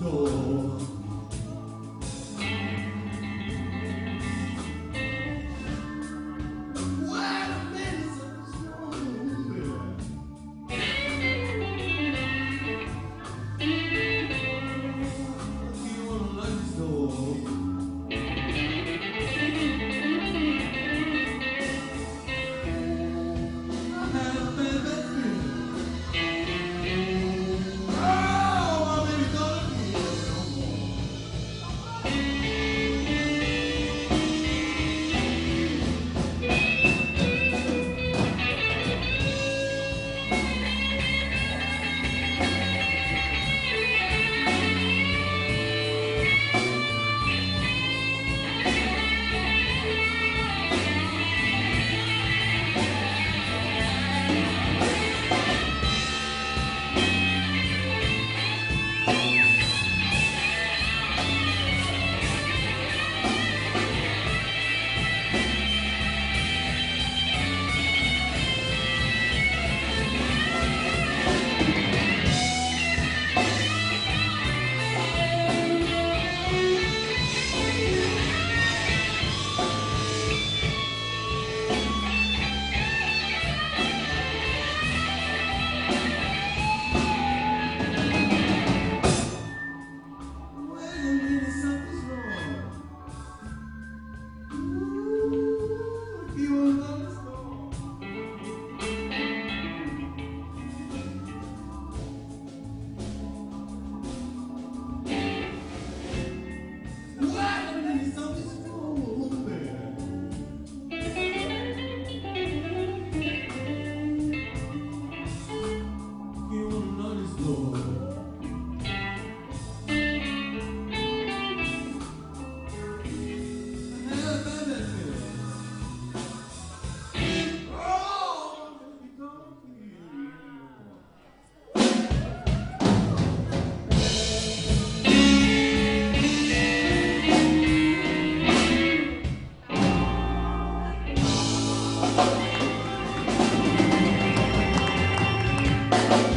door. Thank